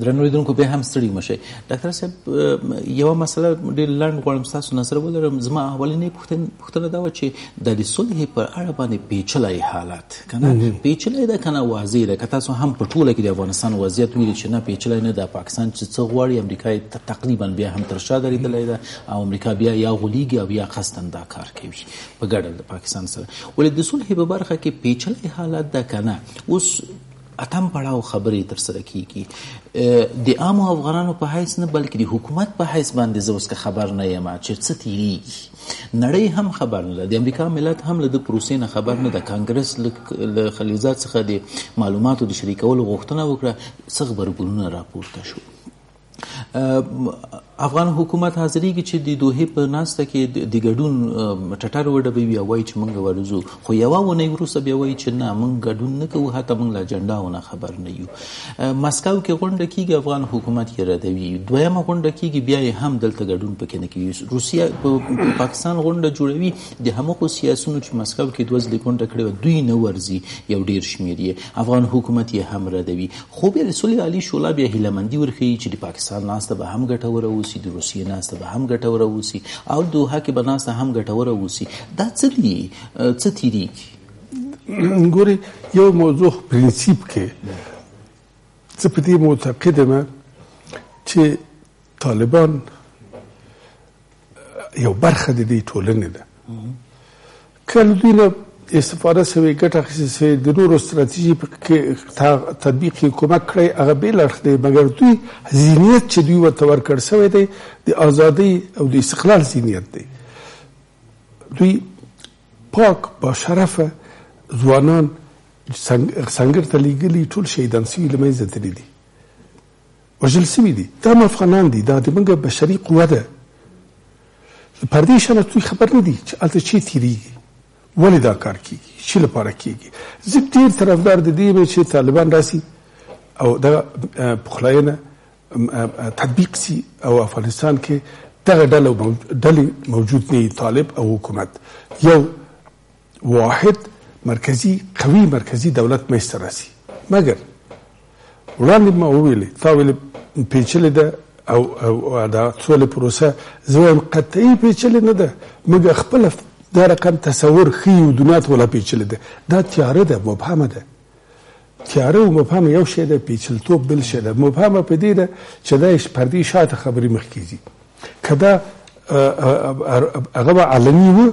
درنو لیدونکو به هم ستړي مشه ډاکټر صاحب یو مسله ډیر لنډ غواړم تاسو نظر ولرم زما اولینې پوښتنه دا و چې د صلح پر اړه باندې پیچلای حالت کنه پیچلای ده کنه واضح ده که تاسو هم په ټوله کې د افغانستان وضعیت ویل چې نه پیچلای نه ده پاکستان چې څه غواړي امریکا تقریبا بیا هم تر شا درېدلې ده او امریکا بیا یا غلیږي او یا قصدن دا کار کوي په ګډه د پاکستان سره ولې د صلح په برخه کې پیچلې حالت ده کنه اوس اتم پړاو خبرې تر سره کیږي د عام افغانانو په حیث نه بلکې د حکومت په حیث باندې زه اوس که خبر نه یم چې څه تیریږي نړۍ هم خبر نه ده د امریکا ملت هم له د پروسې نه خبر نه ده کانګرس له خلیلزاد څخه د معلوماتو د شریکولو غوښتنه وکړه څه غبرګونونه راپورته شو افغان حکومت حاضرېږي چې د دوحې په ناسته کې د ګډون ټټر وډبوي او وایي چې موږ ورځو خو یوه اونۍ وروسته بیا وایي چې نه موږ ګډون نه کوو حتی موږ له اجنډا ونه خبر نه یو مسکو کې غونډه کیږي افغان حکومت یې ردوي دویمه غونډه کیږي بیا یې هم دلته ګډون پکې نه کوي روسیه په پاکستان غونډه جوړوي د همغو سیاسونو چې مسکو کې دوه ځلې غونډه کړې دوی نه ورځي یو ډیر شمیر یې افغان حکومت یې هم ردوي خو بیا د سولې عالي شولا بیا هیله مندي ورښيي چې د پاکستان ناسته به هم ګټوره اوسي د روسیې ناسته به هم ګټوره اوسي او دوحه کې به ناسته هم ګټوره اوسي دا څه دي څه تیریږي ګوري یو موضوع پرنسيپ کې زه په دې معتقدم چې طالبان یو برخه د دې ټولنې ده که له دوی نه استفاده سوې ګټه اخیستل سوې د نورو ستراتیژي په تطبیق کې کمک کړی هغه بېل اړخ دی مګر دوی ذهنیت چې دوی ورته ورکړ سوی دی د ازادۍ او د استقلال ذهنیت دی دوی پاک با شرفه ځوانان سنګر ته لیږلي ټول شهیدان سوي له منځه تللي دي وژل سوي دي دا هم افغانان دي دا زموږ بشري قوه ده له پردې شا نه دوی خبر نه دي چې هلته چی تیریږي ولې دا کار کیږي چی لپاره کیږي زه ډیر طرفدار د دې یم چې طالبان راسي او دا پخلاینه تطبیق سي او افغانستان کې دغه ډله ډلې موجود نه طالب او حکومت یو واحد مرکزی قوی مرکزی دولت مېسته راسي مګر وړاندې ما وویلې تا ویلې پیچلې ده او او دا څولې پروسه زه وایم قطعي پیچلې نه ده مګر خپل دا رقم تصور خي او دنیا ته ولا پیچلې ده دا تیاره ده مبهمه ده تیاره او مبهمه یو شی ده پیچلتوب بل شی ده مبهمه په دې ده چې دا پردي شاته خبرې مخکې ځي کدا هغه علني و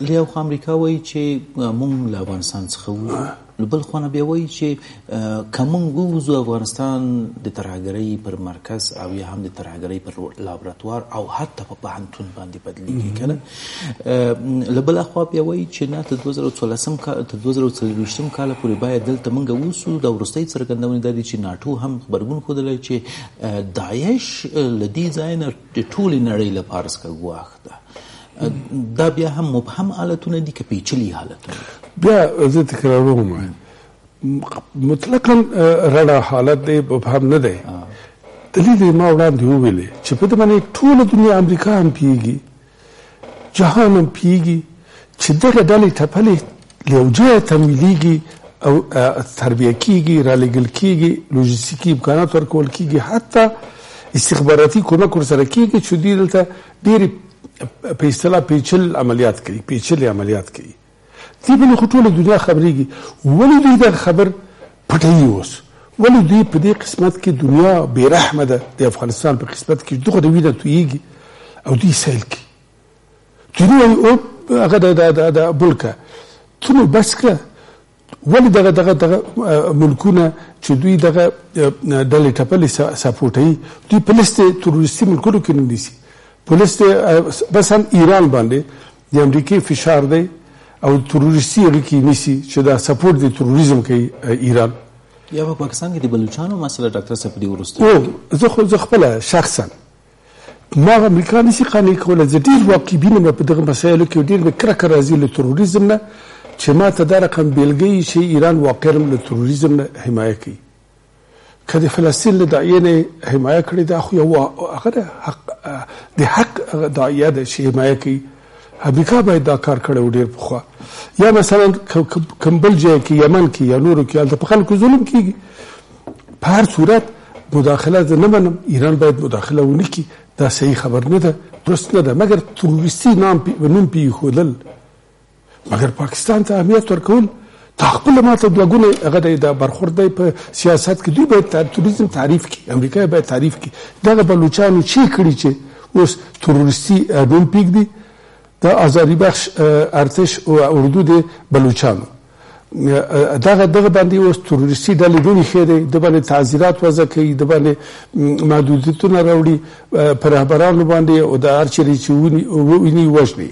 له یو خوا امریکا وایي چې موږ له افغانستان څخه وو له بل خوا بیا وایي چې که موږ ووځو افغانستان د ترهګرۍ پر مرکز او یا هم د ترهګرۍ پر لابراتوار او حتی په پوهنتون باندې بدلیږي کنه له بل خوا بیا وایي چې نه تر 2014 کال تر 2024 کال پورې باید دلته موږ ووسو دا ورستۍ څرګندونه ده چې ناتو هم خبرګون خودلای چې داعش لدی ځای نه ټول نړۍ لپاره سکه ګواښ ده دا بیا هم مبهم حالتونه دي که پیچلي حالتونه بیا زه تکراروم مطلقا رڼا حالت دی مبهم نه دی دلیل ما وړاندې وویلې چې په دې باندې ټوله دنیا امریکا هم پیږي جهان هم پیږي چې دغه ډلې ټپلې له یو ځایه تمویلیږي او تربیه کیږي رالیږل کیږي لوجستیکي امکانات ورکول کیږي حتی استخباراتي کمک ورسره کیږي چې دوی دلته ډېرې په اصطلاح پیچل عملیات کوي، پیچلې عملیات کوي. دې باندې خو ټوله دنیا خبرېږي، ولې دوی دغه خبر پټوي اوس؟ ولې دوی په دې قسمت کې دنیا بې رحمه ده، د افغانستان په قسمت کې دغه د وینه تویېږي او دوی سیل کوي. دوی نه وایي او هغه د بلکه ته نو بس کړه، ولې دغه دغه دغه ملکونه چې دوی دغه ډلې ټپلې سپورټوي دوی پولیس ته تروریستي ملکونو کې نه نیسي پولیس ته بس هم ایران باندې د امریکې فشار دی او تروریستي اړیکې نیسي چې دا سپورټ د تروریزم کوي ایران یا په پاکستان کې د بلوچستان مسله ډاکټر صاحب دی ورسته او زه خو زه خپل شخصا ما امریکا نسی قانع کوله زه ډیر واقعي بینم په دغه مسایلو کې ډیر مې کرکه راځي له تروریزم نه چې ما ته دا رقم بیلګه یي چې ایران واقعا هم له تروریزم نه حمایه کوي که د فلسطین له داعیې نه حمایه کړې دا خو یو هغه ده حق د حق هغه داعیه ده چې حمایه کوي امریکا باید دا کار کړی و ډیر پخوا یا مثلا کوم بل ځای کې یمن کې یا نورو کې هلته په خلکو ظلم کیږي په هر صورت مداخله زه نه منم ایران باید مداخله ونه کړي دا صحیح خبر نه ده درست نه ده مګر تروریستي نام پی و نوم پی خودل مګر پاکستان ته اهمیت ورکول تا خپل ماته دوه ګونه هغه د برخورد دی په سیاست کې دوی باید تروریزم تعریف کړي امریکا باید تعریف کړي دغه بلوچانو چی کړی چې اوس تروریستي نوم پیګ دی د آزادی بخش ارتش او اردو د بلوچانو دغه دغه باندې اوس تروریستي ډلې ډونې ښې دی د باندې تعزیرات وضع کوي د باندې محدودیتونه راوړي پر رهبرانو باندې او د هر چیرې چې ویني وژني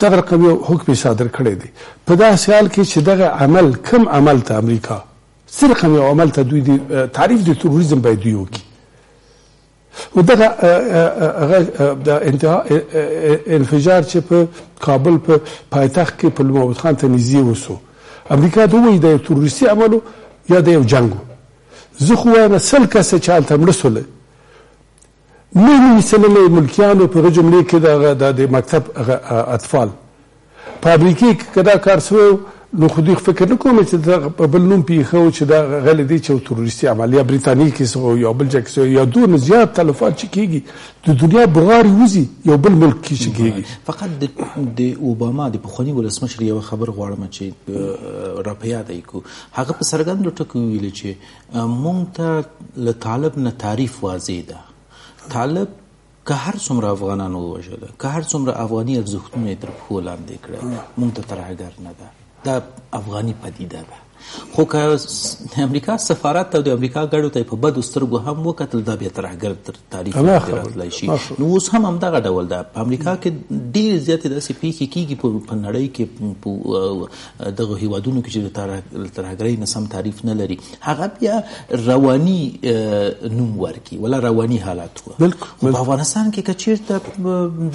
دغه رقم یو حکم صادر کړی دی په داسې حال کې چې دغه عمل کم عمل ته امریکا څه رقم یو عمل ته دوی تعریف د تروریزم باید دوی وکړي خو دغه د انتها انفجار چې په کابل په پایتخت کې په لمحمد خان ته نږدې وسو امریکا ته وویل د یو تروریستي عملو یا د یو جنګ و زه خو وایم سل کسه چې هلته مړه سول نه نوي سلنه ملکیانو په هغه جملې کې د مکتب اطفال په امریکې کې که دا کار سوی و نو خو دوی فکر نه کوم چې دغه په بل نوم پیښه و چې دا غلې دی چې یو تروریستي عمل یا بریتانیې کې سوی یا بل ځای کې سوی یا دونه زیات تلفات چې کیږي د دنیا بغارې وځي یو بل ملک کې چې کیږي فقط د د اوباما د پخواني ولسمشر یو خبر غواړم چې را په یاد کو هغه په سرګند ټکو ویل چې مونږ ته له طالب نه تعریف واضح ده طالب که هر څومره افغانان ووژل که هر څومره افغاني ارزښتونه یې تر پښو لاندې کړل مونږ ته ترهګر نه ده دا افغاني پدیده ده خو که د امریکا سفارت او د امریکا ګډو ته په بدو سترګو هم وکتل دا بیا ترهګر تر تاریخ راتلای شي نو اوس هم همدغه ډول ده په امریکا کې ډېر زیاتې داسې پیښې کیږي په نړۍ کې دغه هیوادونو کې چې د ترهګرۍ نه سم تعریف نه لري هغه بیا رواني نوم ورکي ولا رواني حالات وو په افغانستان کې کچیرته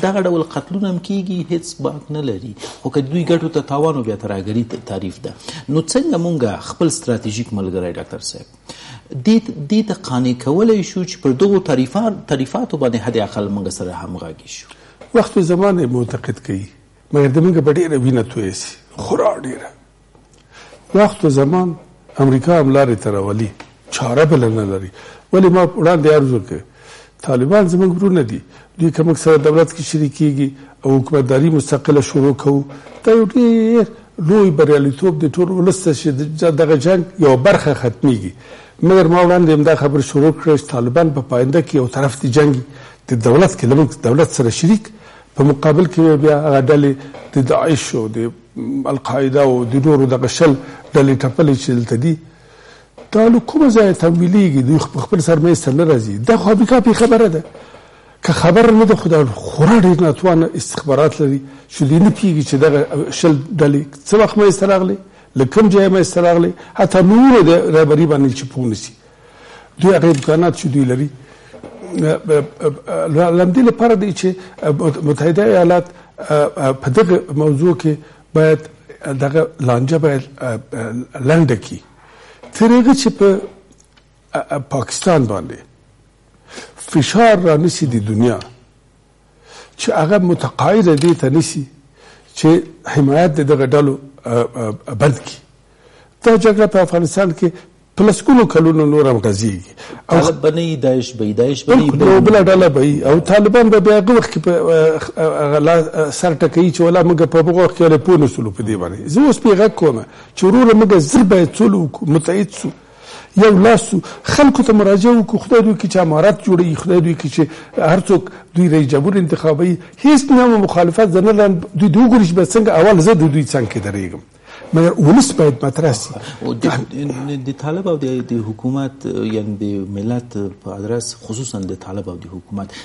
دغه ډول قتلونه هم کیږي هیڅ باک نه لري خو که دوی ګټو ته تاوان بیا ترهګري تعریف ده نو څنګه مونږه خپل ستراتیژیک ملګری ډاکټر صاحب د دې ته قانع کولای شو چې پر دغو تعریفات تعریفاتو باندې حد اقل مونږ سره همغږي شو وخت زمانه معتقد کوي مګر د موږ په ډېره وینه توی سي خورا ډېره وخت و زمان امریکا هم لارې ته راولي چاره بله نه لري ولې ما وړاندې عرض وکړ طالبان زموږ ورونه دي دوی که موږ سره دولت کې شریکېږي او حکومتداري مستقله شروع کوو دا یو ډېر لوی بریالیتوب دی ټول ولس ته چې دغه جنګ یوه برخه ختمیږي مګر ما وړاندې همدا خبره شروع کړه چې طالبان په پاینده کې یو طرف ته جنګي د دولت کې لمونږ دولت سره شریک په مقابل کې به بیا هغه ډلې د داعش او د القاعده او د نورو دغه شل ډلې ټپلې چې دلته دي دا له کومه ځایه تمویلېږي دوی په خپل سر منځ ته نه راځي دا خو امریکا پې خبره ده که خبره نه ده خو دا خورا ډېر ناتوانه استخبارات لري چې دوی نه پوهېږي چې دغه شل ډلې څه وخت منځ ته راغلې له کوم ځایه منځ ته راغلې حتی نورو د رهبري باندې چې پوه نه شي دوی هغه امکانات چې دوی لري لامدې لپاره دی چې متحده ایالات په دغه موضوع کې باید دغه لانجه باید لنډه کی تر هغه چې په پاکستان باندې فشار را نسی د دنیا چې هغه متقاعد دي ته نسی چې حمایت دغه ډلو بند کی دا جګړه په افغانستان کې په لسګونو کلونو نور هم غځېږي او طالب به نه وي داعش به وي داعش به نه وي نو بله ډله به وي او طالبان به بیا هغه وخت کې په سر ټکوي چې ولا موږ په هغه وخت کې ولې پوه نه شولو په دې باندې زه اوس پرې غږ کوم چې وروره موږ زر باید څول وکړو متحد سو یو لاس سو خلکو ته مراجعه وکړو خدای دوی کې چې امارت جوړوي خدای دوی کې چې هر څوک دوی رئیس جمهور انتخابوي هیڅ نه مخالفت زه نه لرم دوی دوی ګوري چې به څنګه اول زه د دوی څنګ کې درېږم مګر ولس باید مطرح سي د طالب او د حکومت یعنی د ملت په ادرس خصوصا د طالب او د حکومت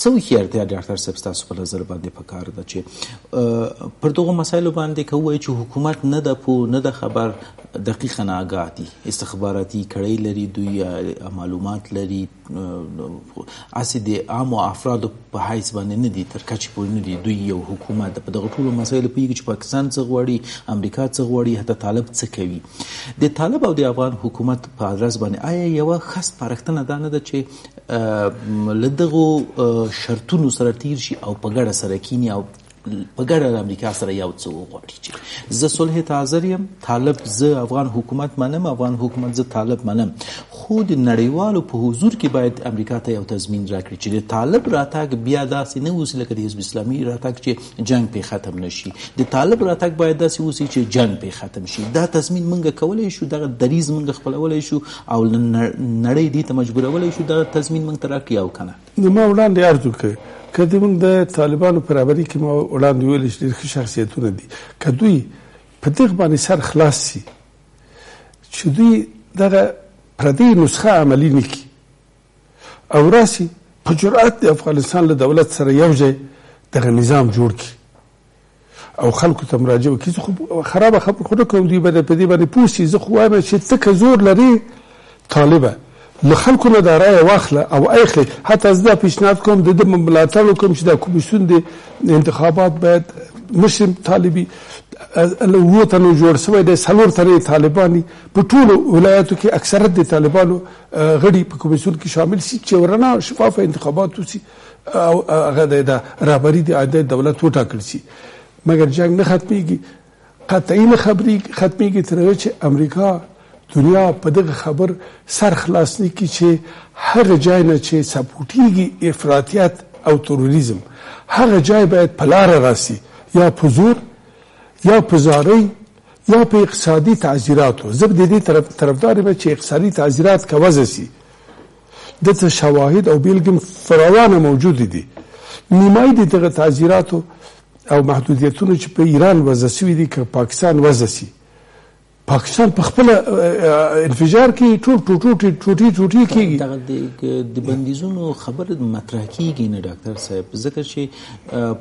څه هوښیارتیا ډاکټر صاحب ستاسو په نظر باندې پکار ده چې پر دغه مسایلو باندې کوی چې حکومت نه د پو نه د خبر دقیقا آگاه دي استخباراتي کړۍ لري دوی معلومات لري اسې د عامو افرادو په حیث باندې نه دي تر کچې پورې نه دي دوی یو حکومت په دغه ټولو مسایلو پوهېږي چې پاکستان څه غواړي امریکا څه غواړي حتی طالب څه کوي د طالب او د افغان حکومت په ادرس باندې آیا یوه ښه سپارښتنه دا نه ده چې له دغو شرطونو سره تیر شي او په ګډه سره کینی او په ګډه د امریکا سره یو څه وغواړي چې زه صلح ته حاضر یم طالب زه افغان حکومت منم افغان حکومت زه طالب منم خو د نړیوالو په حضور کې باید امریکا ته یو تضمین راکړي چې د طالب راتګ بیا داسې نه اوسي لکه د حزب اسلامي راتګ چې جنگ په ختم نشي د طالب راتګ باید داسې اوسي چې جنگ په ختم شي دا تضمین مونږ کولای شو دغه دریز مونږ خپلولای شو او نړۍ دې ته مجبورولای شو دغه تضمین مونږ تراکړي او کنه نو ما وړاندې عرض وکړ که د موږ د طالبانو په رهبري کې ما وړاندې ویل چې ډېر ښه شخصیتونه دي که دوی په دغه باندې سر خلاص شي چې دوی دغه پردی نسخه عملی نکړي او راسي په جرأت د افغانستان له دولت سره یو ځای دغه نظام جوړ کړي او خلکو ته مراجعه وکړي زه خو خرابه خبره خو نه کوم دوی به په دې باندې پوه شي زه خو وایم چې ته که زور لرې طالبه له خلکو نه دا رایه واخله او اخلي حتی زه دا پیشنهاد کوم د ده ملاتړ وکړم چې دا کمیسیون د انتخابات باید مشر طالبي له اوو تنو جوړ شوی دی څلور تنه طالباني په ټولو ولایاتو کې اکثرت د طالبانو غړي په کمیسیون کې شامل شي چې ورنه شفاف انتخابات وشي او هغه د دا رهبری د عادت دولت وټاکل شي مګر جنگ نه ختميږي قطعي نه خبري ختميږي تر هغه چې امریکا دنیا په دغه خبر سر خلاص نه کی چې هغه ځای نه چې سپورټیږي افراطیت او تروریزم هغه ځای باید په لار راسي یا په زور یا په زارۍ یا په اقتصادي تعذیراتو زه د دې طرف طرفدار یم چې اقتصادي تعذیرات کوزه سي د څه شواهد او بیلګې فراوانه موجود دي نیمای د دغه تعذیراتو او محدودیتونو چې په ایران وضع شوي دي که پاکستان وضع شي پاکستان په خپل انفجار کې ټول ټوټې ټوټې ټوټې کېږي دغه د بندیزونو خبره مطرح کېږي نه ډاکټر صاحب ځکه چې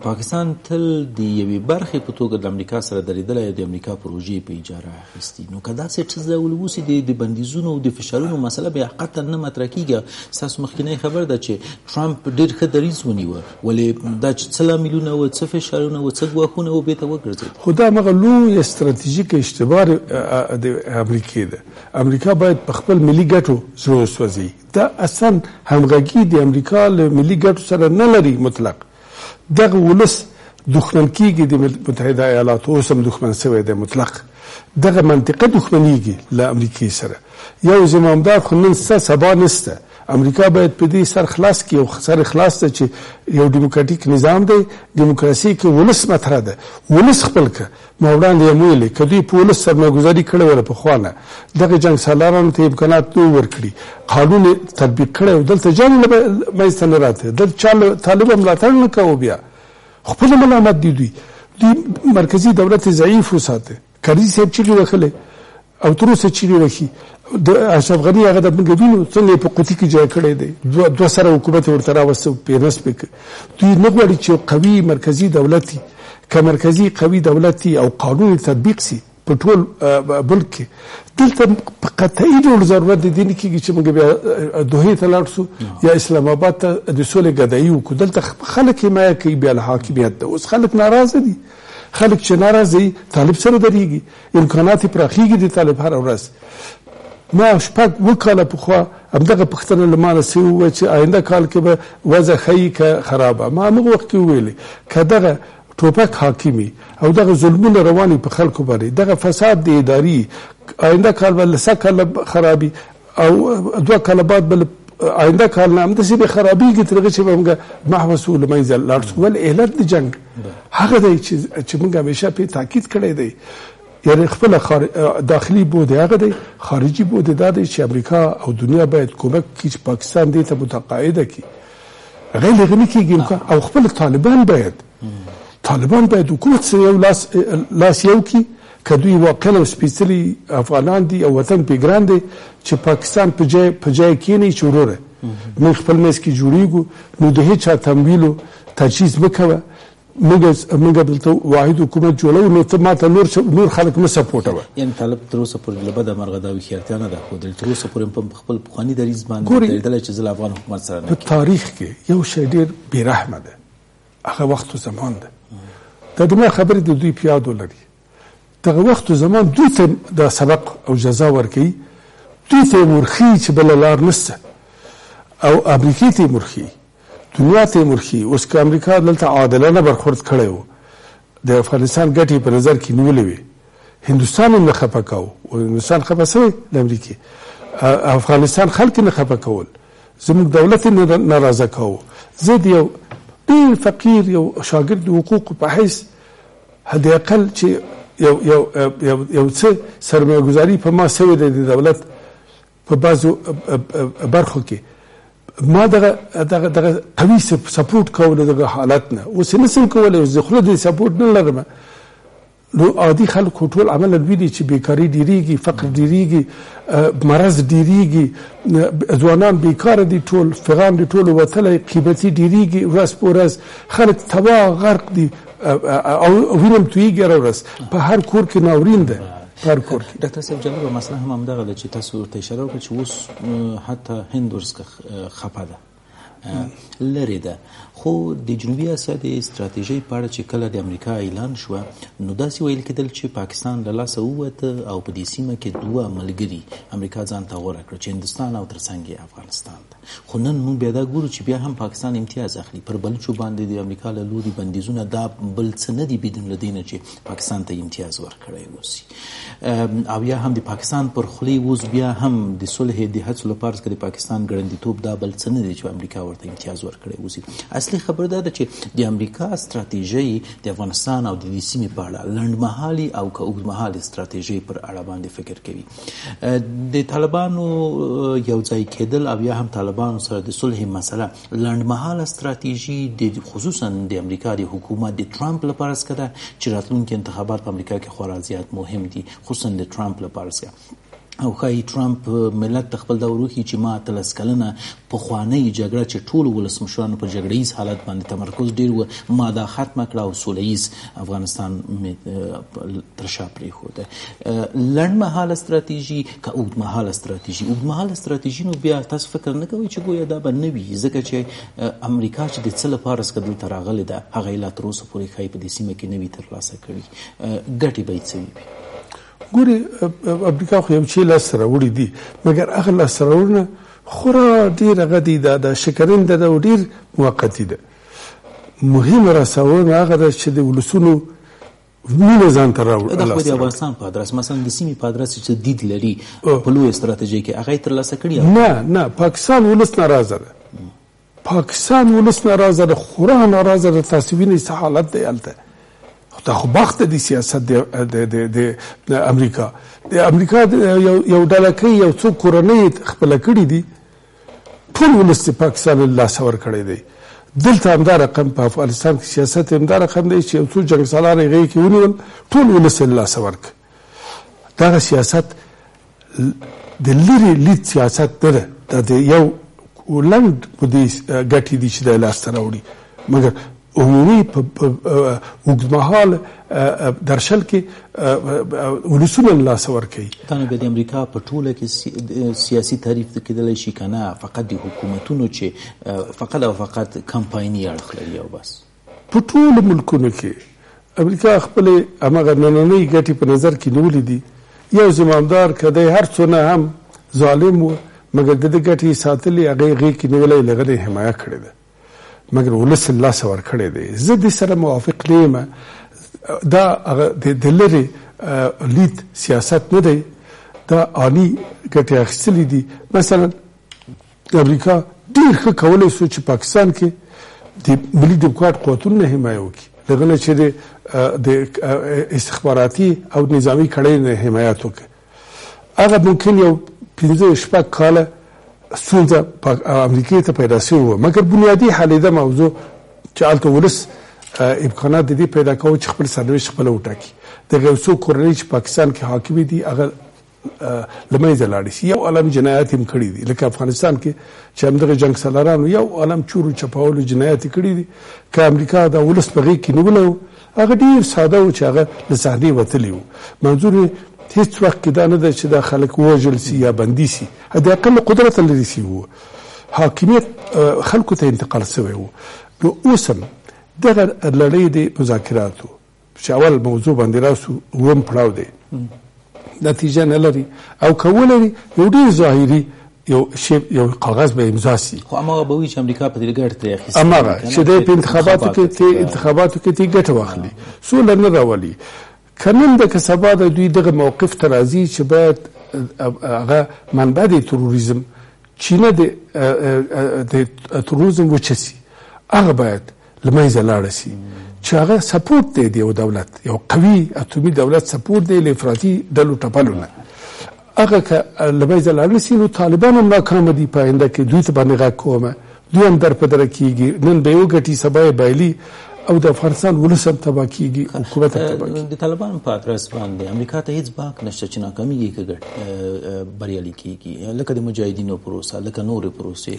پاکستان تل د یوې برخې په توګه د امریکا سره درېدلی او د امریکا پروژې په اجاره اخیستي نو که داسې څه ډول اوسي د د بندیزونو او د فشارونو مسله بیا قطعا نه مطرح کیږي ستاسو مخکینی خبر ده چې ترامپ ډیر ښه دریځ ونیوه ولې دا چې څه لاملونه و څه فشارونه و څه ګواښونه و بیرته وګرځېد خو دا هغه لوی ستراتیژیک اشتباه د امریکې ده امریکا باید په خپل ملي ګټو زړه وسوځي دا اصلا همغږي د امریکا له ملي ګټو سره نه لري مطلق دغه ولس دښمن کیږي د متحده ایالاتو اوس هم دښمن شوی دی مطلق دغه منطقه دښمنیږي له امریکې سره یو زمامدار خو نن څه سبا نسته امریکا باید په دې سر خلاص کې یو سر خلاص ده چې یو دیموکراتیک نظام دی دیموکراسي کې ولس مطرح ده ولس خپل که ما وړاندې هم ویلي، که دوی په ولس سرمایهګذاري کړې وای، له پخوا نه دغه جنګسالارانو ته امکانات نه وو ورکړي، قانون یې تطبیق کړی و، دلته جنګ به منځته نه راته، دلته چا له طالبه ملاتړ نه کاوه، بیا خپله ملامت دي دوی، دوی مرکزي دولت ضعیف وساته، کرزي صاحب چیغې وهلې، او تر اوسه چیرې راشي د اشرف غني هغه د موږ وینو څنګه په قوتي کې جای کړی دی دوه دو سره حکومت ورته راوسته په نس پک دوی نه غواړي چې قوي مرکزی دولت که مرکزی قوي دولت او قانون تطبیق سي په ټول ملک کې دلته په قطعي ډول ضرورت د دې نه کېږي چې موږ بیا دوحې ته لاړ شو یا اسلام آباد ته د سولې ګدایي وکړو دلته خلک حمایه کوي بیا له حاکمیت ده اوس خلک ناراضه دي خلک چې ناراضه دي طالب سره درېږي امکانات یې پراخېږي د طالب هره ورځ. ما شپږ اوه کاله پخوا همدغه پوښتنه له مانه سوې وه چې آینده کال کې به وضع ښه يي که خرابه؟ ما همغه وخت کې وویلې که دغه ټوپک حاکم يي او دغه ظلمونه روان يي په خلکو باندې، دغه فساد د اداري يي، آینده کال به له سږ کال نه خراب يي او دوه کاله بعد بل آینده کال نه همداسې به خرابېږي تر هغه چې به موږ محوه سو له منځه لاړ سو ولې علت د جنګ هغه دی چې چې موږ همیشه پرې تاکید کړی دی یعنې خپل خار... داخلي بود هغه دی خارجي بود دا دی چې امریکا او دنیا باید کمک کړي چې پاکستان دې ته متقاعده کړي غیر غني کېږي او خپل طالبان باید طالبان باید حکومت سره یو لاس لاس یو کی که دوی واقعا او سپیڅلي افغانان دي او وطن پې ګران دی چې پاکستان په جای په جای کینی چې وروره موږ خپل مېز کې جوړیږو نو د هیڅ چا تمویل او تجهیز مکوه موږ موږ دلته واحد حکومت جوړو نو ته ماته نور نور خلک مې سپورټ و یعنی طالب تر اوسه پورې له بده مرغه دا وخیارتیا نه ده خو دل تر اوسه پورې په خپل پخوانی دریز باندې دل چې ځل افغان حکومت سره په تاریخ کې یو شی ډیر بیرحمه ده هغه وخت و زمان ده دا دنیا خبرې د دوی په یاد ولري دغه وخت و زمان دوی ته دا سبق او جزا ورکوي دوی ته یې ورښي چې بله لار نشته او امریکې ته یې ورښي دنیا ته یې ورښي اوس که امریکا دلته عادلانه برخورد کړی و د افغانستان ګټې په نظر کې نیولې وي هندوستان هم نه خپه کاو هندوستان خپه سوی له امریکې افغانستان خلک نه خپه کول زموږ دولت نه ناراضه کاو زه د یو ډیر فقیر یو شاګرد د حقوقو په حیث حد اقل چې یو یو یو یو څه سرمایه گذاری په ما سوی د دولت په بعضو برخو کې ما دغه دغه دغه قوي سپورټ کول دغه حالت نه اوس نه سم کولای اوس خو دې سپورټ نه لرم د عادي خلکو ټول عملا ویني چې بیکاري ډیریږي فقر ډیریږي مرض ډیریږي ځوانان بیکار دي ټول فغان دي ټول وتلی قیمتي ډیریږي ورځ په ورځ خلک تبا غرق دي او وینم تویږي هره ورځ په هر کور کې ناورین ده پر کور کې ډاکټر صاحب جالبه مسله هم همدغه ده چې تاسو ورته اشاره وکړه چې اوس حتی هند ورسکه خپه ده لرې ده خو د جنوبي اسیا د ستراتیژۍ په اړه چې کله د امریکا اعلان شو نو داسې ویل کېدل چې پاکستان له لاسه ووته او په دې سیمه کې دوه ملګري امریکا ځان ته غوره کړ چې هندستان او ترڅنګ یې افغانستان ده خو نن موږ بیا دا ګورو چې بیا هم پاکستان امتیاز اخلي پر بلوچو باندې د امریکا له لوري بندیزونه دا بل څه نه دي بدون له دې نه چې پاکستان ته امتیاز ورکړی اوسي او یا هم د پاکستان پر خلی اوس بیا هم د صلح د هڅو لپاره چې د پاکستان ګړندیتوب دا بل څه نه دی چې امریکا ورته امتیاز ورکړی اوسي اصلي خبره دا ده چې د امریکا ستراتیژي د افغانستان او د دې سیمې په اړه لنډمحالي او که اوږدمحالي ستراتیژي پر اړه باندې فکر کوي د طالبانو یو ځای کېدل او یا هم طالبانو سره د صلح مسله لنډمهاله ستراتیژي د خصوصا د امریکا د حکومت د ترامپ لپاره څخه ده چې راتلونکي انتخابات په امریکا کې خورا زیات مهم دي خصوصا د ترامپ لپاره څخه او ښایي ترامپ ملت ته خپل دا وروښي چې ما اتلس کلنه پخوانۍ جګړه چې ټولو ولسمشرانو په جګړه ییز حالت باندې تمرکز ډیر و ما دا ختمه کړه او سوله ییز افغانستان مې تر شا پرېښوده لنډمهاله ستراتیژي که اوږدمهاله ستراتیژي اوږدمهاله ستراتیژي نو بیا تاسو فکر نه کوئ چې ګویا دا به نه وي ځکه چې امریکا چې د څه لپاره څخه دلته راغلې ده هغه یې لا تر اوسه پورې ښایي په دې سیمه کې نه وي ترلاسه کړي ګټې به یې څه وي ګوري امریکا خو یو چې لاس راوړي دي مګر هغه لاس راوړنه خورا ډیره غدي ده د شکرین ده او ډیر موقتی ده مهمه رسونه هغه ده چې د ولسونو مینه ځان ته راوړ دا خو د افغانستان په ادرس مثلا د سیمې په ادرس چې دید لري په لوی ستراتیژي کې هغه تر لاسه کړی نه نه پاکستان ولس ناراضه ده پاکستان ولس ناراضه ده خورا ناراضه ده تاسو وینئ څه حالت دی هلته دا خو بخت دی سیاست د د د امریکا د امریکا یو یو ډله کې یو څو کورنۍ خپل کړی دي ټول ولس د پاکستان له لاسه ورکړی دی دلته همدا رقم په افغانستان کې سیاست همدا رقم دی چې یو څو جنګ سالار یې غېږ کې ونیول ټول ولس یې له لاسه ورکړ دغه سیاست د لرې لید سیاست نه ده دا د یو لنډ مودې ګټې دي چې دی لاسته راوړي مګر عمومي په اوږدمهال درشل کې ولسونه له لاسه ورکوي دا نو بیا د امریکا په ټوله کې سیاسي تعریف کېدلی شي که نه فقط د حکومتونو چې فقط او فقط کمپایني اړخ لري او بس په ټولو ملکونو کې امریکا خپل هغه نننۍ ګټې په نظر کې نیولې دي یو زمامدار که دی هر څونه هم ظالم و مګر د ده ګټې یې ساتلې هغه یې غېږ کې نیولی له هغه نه یې حمایه کړې ده مګر ولس لاس ور کړی دی زه د سره موافق نه یم دا د لری لید سیاست نه دی دا عالی ګټه اخیستلې دي مثلا امریکا ډیر ښه کولای شو چې پاکستان کې د ملي دیموکرات قوتونه حمایه وکړي لغنه چې د استخباراتي او نظامی کړۍ نه حمایت وکړي هغه ممکن یو پنځه شپږ کاله ستونزه په امریکې ته پیدا شوې وه مګر بنیادي حلیده موضوع چې هلته ولس امکانات د دې پیدا کوو چې خپل سرنوشت خپله وټاکي دغه یو څو کورنۍ چې پاکستان کې حاکمې دي هغه له منځه لاړې شي یو عالم جنایات هم کړي دي لکه افغانستان کې چې همدغه جنګ سالارانو یو عالم چورو چپاولو جنایات کړي دي که امریکا دا ولس په غېږ کې نیولی هغه ډیر ساده و چې هغه له سعدې وتلی و. منظور یې هیڅ وخت کې دا نه ده چې دا خلک ووژل سي یا بندي سي. حداقل له قدرته لرې سوي وو. حاکمیت خلکو ته انتقال سوی و. نو اوس هم دغه لړۍ د مذاکراتو چې اول موضوع باندې راسو اووم پړاو دی. نتیجه نه لري او که ولري یو ډیر ظاهري یو شی یو کاغذ به امضا سي خو هغه به وي چې امریکا په دې ګټه ترې اخیستې امغه چې د انتخاباتو کې تی انتخاباتو کې تی ګټه واخلي سول نه راولي کنن د کسبا د دوی دغه موقف ته راځي چې باید هغه منبع د تروریزم چینه د تروریزم وچسي هغه باید له منځه لاړه سي چې هغه سپورت دی د یو دولت یو قوي اتومي دولت سپورت دی له افراطي ډلو ټپلو نه هغه که له منځه لاړه سي نو طالبان هم ناکام دي په آینده کې دوی ته باندې غږ کوم دوی هم در په در کیږي نن به یو ګټي سبا یې بایلي او د افغانستان ولس هم تبا کیږي حکومت هم تبا کیږي د طالبانو په ادرس باندې امریکا ته هیڅ باک نشته چې ناکامیږي کې ګټ بریالي کیږي لکه د مجاهدینو پروسه لکه نور پروسې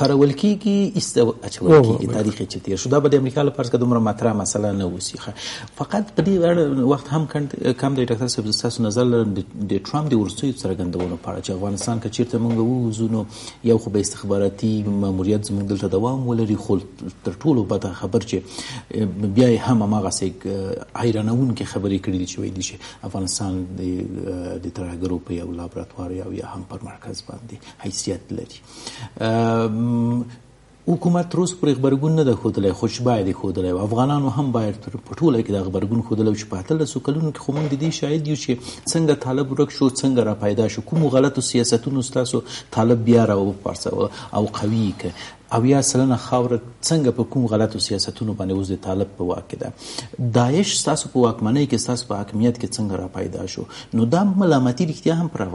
کارول کیږي ایسته اچول کیږي تاریخ چې تیر شو دا به د امریکا لپاره څنګه دومره مطرح مسله نه وسی فقط په دې اړه وخت هم کم دی ډاکټر صاحب تاسو نظر لرم د ټرامپ د ورسوي څرګندونو په اړه چې افغانستان کې چیرته موږ ووزونو یو خو به استخباراتي ماموریت زموږ دلته دوام ولري خو تر ټولو بد خبر چې بیا هم هغه سي حیرانون کې خبرې کړې دي چې وایي دي چې افغانستان د ترهګرو په یو لابراتوار یا هم پر مرکز باندې حیثیت لري حکومت روس پر خبرګون نه د خودلې خو چې باید خودلې او افغانانو هم باید تر پټوله کې د خبرګون خودلې چې په تل سو کلونو کې خو موږ د دې شاهد یو چې څنګه طالب ورک شو څنګه را پیدا شو کوم غلطو سیاستونو ستاسو طالب بیا را او پرسو او قوي ک او یا سلنه خاور څنګه په کوم غلطو سیاستونو باندې اوس د طالب په واک ده داعش تاسو په واکمنۍ کې تاسو په حاکمیت کې څنګه را پیدا شو نو دا ملامتي رښتیا هم پر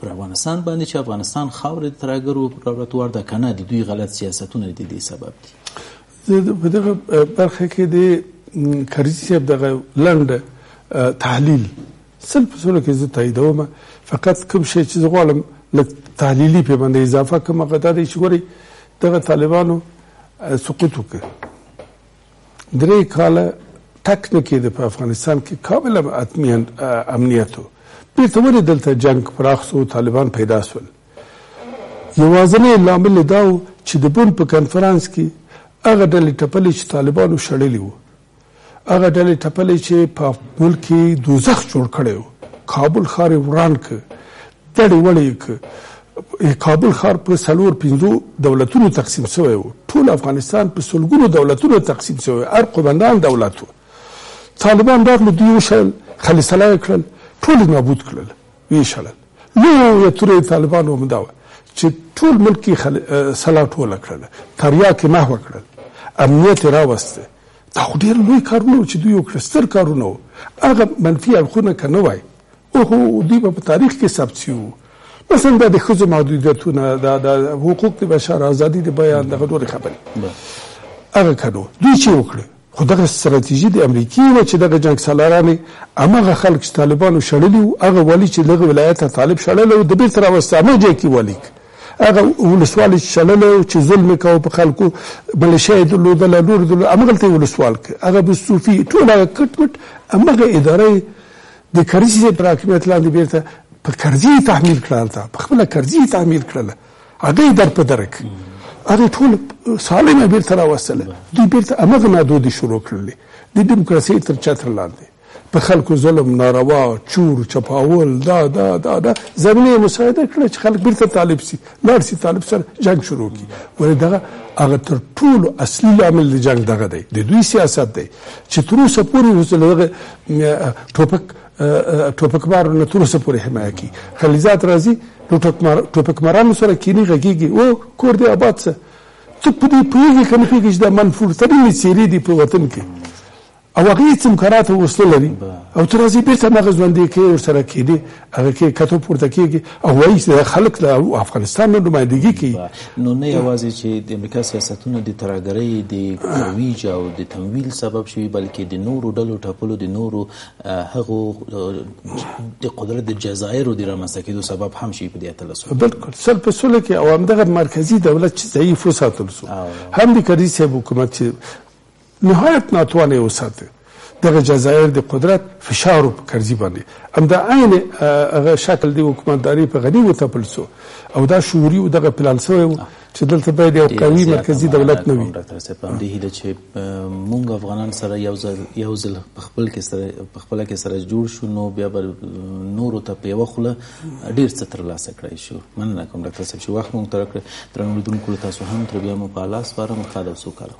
پر افغانستان باندې چې افغانستان خاورې د ترهګرو په لابراتوار ده که نه د دوی غلط سیاستونه د دې سبب دي په دغه برخه کې د کریزي صاحب دغه لنډ تحلیل سل په سلو کې زه تاییدوم فقط کوم شی چې زه غواړم لږ تحلیلي پې باندې اضافه کوم هغه دا دی چې ګورئ دغه طالبانو سقوط وکړ درې کاله تک نه کېده په افغانستان کې کامل امنیت و بیرته ولې دلته جنگ پراخ سو طالبان پیدا سول یوازنی لامل دا و چې د بن په کنفرانس کې هغه ډلې ټپلې چې طالبانو شړلې وو هغه ډلې ټپلې چې په ملک کې دوزخ جوړ کړی و کابل ښار وران ک دړې وړې ک کابل ښار په څلور پنځو دولتونو تقسیم شوی و ټول افغانستان په سلګونو دولتونو تقسیم شوی هر قومندان دولت و طالبان راغلو دوی وشړل خلیسلا یې کړل ټول یې نابود کړل ویې شړل لویه توره طالبانو همدا وه چې ټول ملک یې خل... سلا ټوله کړل تریاک یې محوه کړل امنیت یې راوسته دا خو ډېر لوی کارونه و چې دوی وکړل ستر کارونه و هغه منفي اړخونه که نه وای اوهو دوی به په تاریخ کې ثبت شي مثلا دا د ښځو محدودیتونه دا د حقوق د بشر ازادي د بیان دغه ډول خبرې هغه کړو دوی چې وکړي خو دغه ستراتیژي د امریکای و چې دغه جنگ سالاران هغه خلک چې طالبانو شړلی او هغه والی چې دغه ولایت طالب شړل او د بیرته راوستانه جې کې والی هغه ولسوال شړل او چې ظلم کاوه په خلکو ملشه د لودل نور د امغلته ولسوال هغه بصوفي ټول هغه کټ کټ امغه اداره د کرزي صاحب تر حاکمیت لاندې بیرته په کرزي تحمیل کړه هلته په خپله کرزي تحمیل کړله هغه یې در په درک هغه ټول سالمه بیرته راوستله دوی بیرته همغه نادودې شروع کړلې د دیموکراسۍ تر چتر لاندې په خلکو ظلم ناروا چور چپاول دا دا دا دا زمینه یې مساعده کړه چې خلک بیرته طالب سي لاړ شي طالب سره جنګ شروع کړي ولې دغه هغه تر ټولو اصلي لامل د جنګ دغه دی د دوی سیاست دی چې تر اوسه پورې اوس دغه ټوپک ټوپکمارو نه تر اوسه پورې حمایه کوي خلیزات راځي نو ټوپکمارانو سره کینی غږیږي او کور دی آباد څه ته په دې پوهېږي که نه پوهېږي چې دا منفورترینې څېرې دي په وطن کې او هغه هیڅ امکانات او وسله لري او تر ازي بیرته هغه ژوندې کې ور سره کېدي هغه کې کتو پورته کېږي او وایي چې خلک د افغانستان نه نمائندګي کوي نو نه یوازې چې د امریکا سیاستونه د ترهګرۍ د ترویج او د تمویل سبب شوي بلکې د نورو ډلو ټاپلو د نورو هغو د قدرت د جزایرو د رامنځته کېدو سبب هم شي په دې اتلس بالکل سل په سل کې او همدغه مرکزی دولت چې ضعیف وساتل سو هم د کرزي صاحب حکومت چې نهایت ناتوانه یې وساته. دغه جزایر د قدرت فشار و په کرزي باندې همدا عین هغه شکل دی حکومتداري په غني وتپل سو او دا شعوري او دغه پلان سوی و چې دلته باید یو قوي مرکزي دولت نه وي ډاکټر صاحب هم دې هیله چې مونږ افغانان سره یو ځل یو ځل په خپل کې سره په خپل کې سره جوړ شو نو بیا بر نورو ته پیو خله ډیر څه تر لاسه کړی شو مننه کوم ډاکټر صاحب چې وخت مونږ تر کړ تر نور دونکو تاسو هم تر بیا مو په لاس واره مخاله وسو کاله